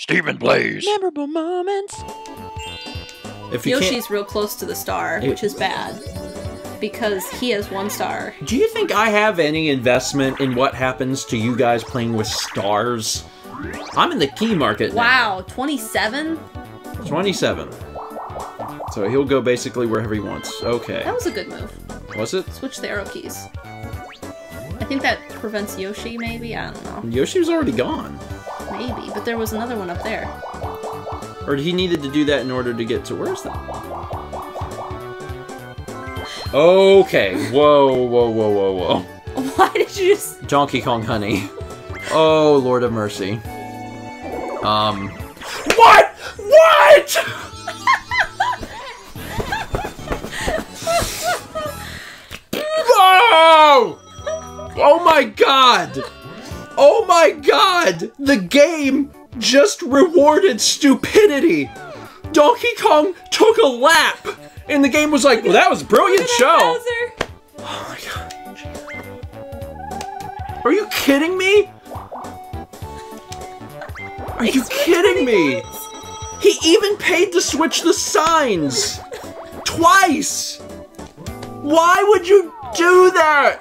StephenPlays. Memorable moments. If you Yoshi's real close to the star, It- which is bad. Because he has one star. do you think I have any investment in what happens to you guys playing with stars? I'm in the key market now. Wow, 27? 27. So he'll go basically wherever he wants. Okay. That was a good move. Was it? Switch the arrow keys. I think that prevents Yoshi, maybe? I don't know. Yoshi's already gone. Maybe, but there was another one up there. Or he needed to do that in order to get to where's that? Okay. Whoa, whoa, whoa, whoa, whoa. Why did you just... Donkey Kong Honey. Oh, Lord of Mercy. Um. What? What? oh! Oh my god! Oh my god! The game just rewarded stupidity! Donkey Kong took a lap! And the game was like, well, that was a brilliant show! Oh my god. Are you kidding me? Are you kidding me? He even paid to switch the signs! Twice! Why would you do that?